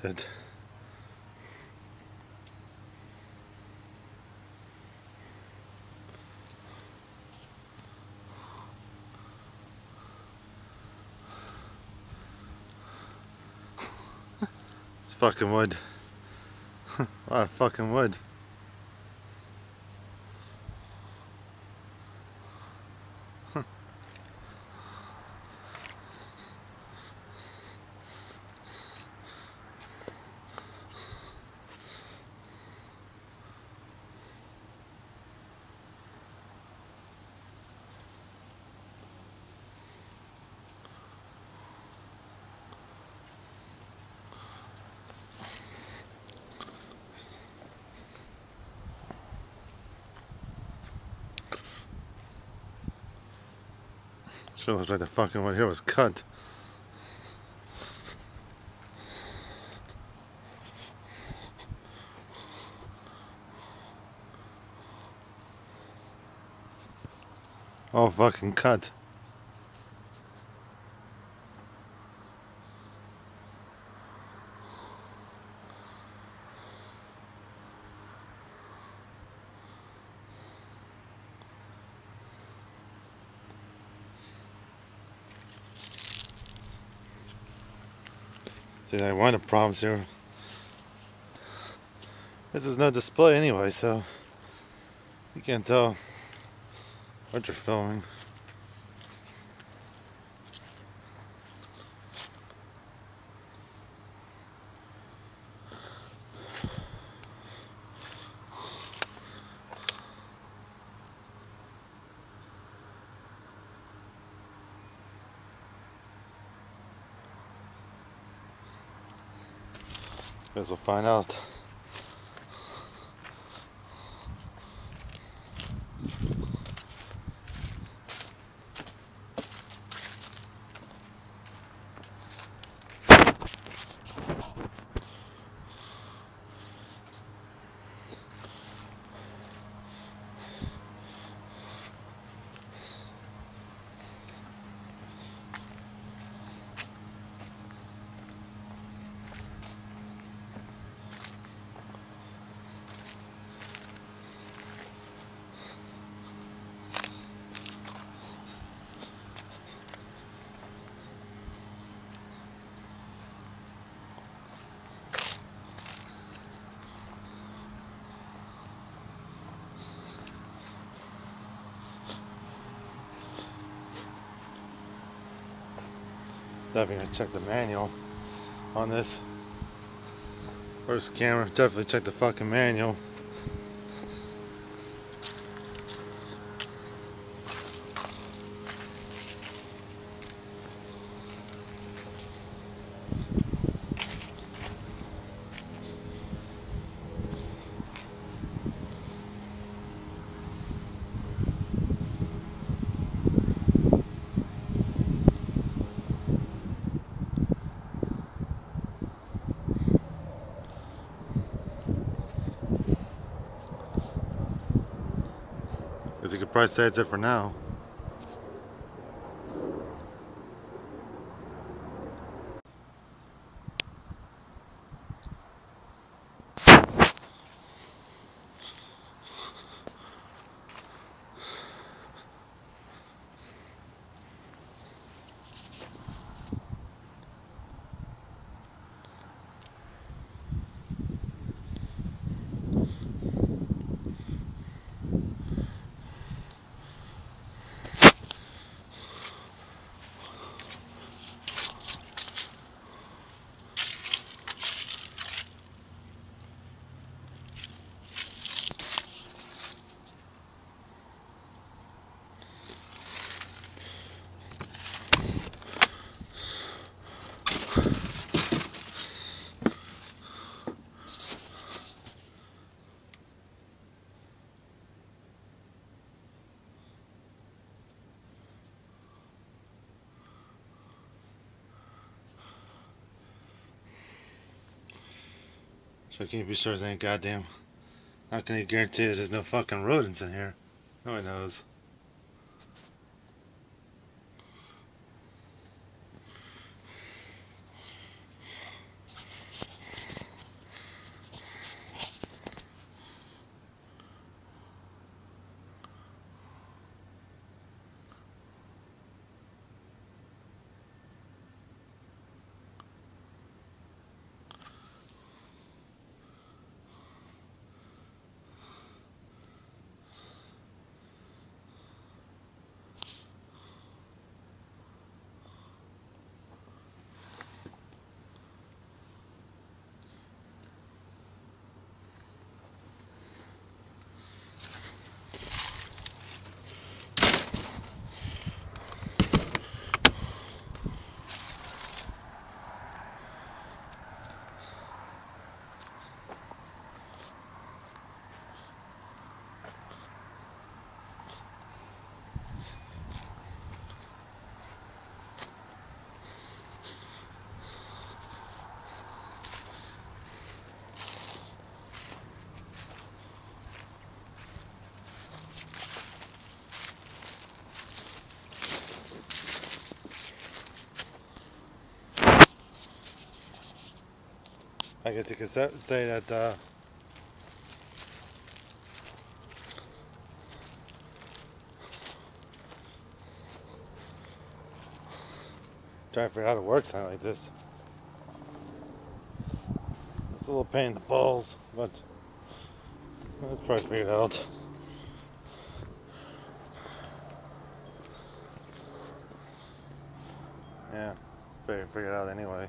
Shit. It's fucking wood. a fucking wood. Sure looks like the fucking one here was cut. Oh, fucking cut. See, I one of the problems here. This is no display anyway, so you can't tell what you're filming. Guess we'll find out. Definitely gonna check the manual on this. First camera, definitely check the fucking manual. Because you could probably say it's it for now. So can you be sure there ain't goddamn... Can you guarantee there's no fucking rodents in here? No one knows. I guess you could say that uh, trying to figure out how to work something like this. It's a little pain in the balls, but let's probably figure it out. Yeah, figure figure it out anyway.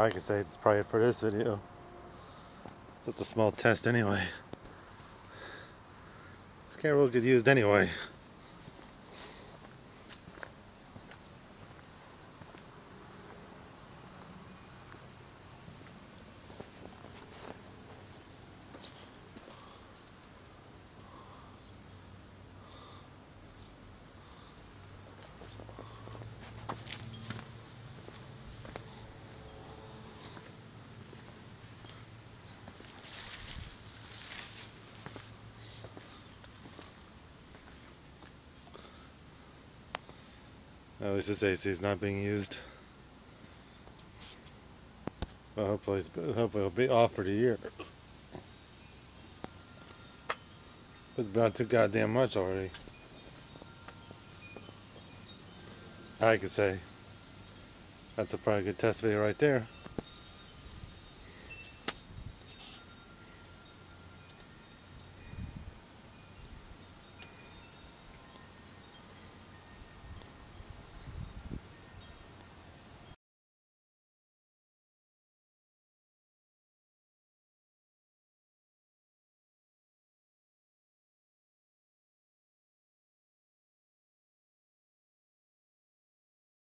I can say it's probably it for this video. Just a small test anyway. This camera will get used anyway. At least this AC is not being used. Well, hopefully, hopefully it'll be off for the year. It's been too goddamn much already. I could say that's a probably good test video right there.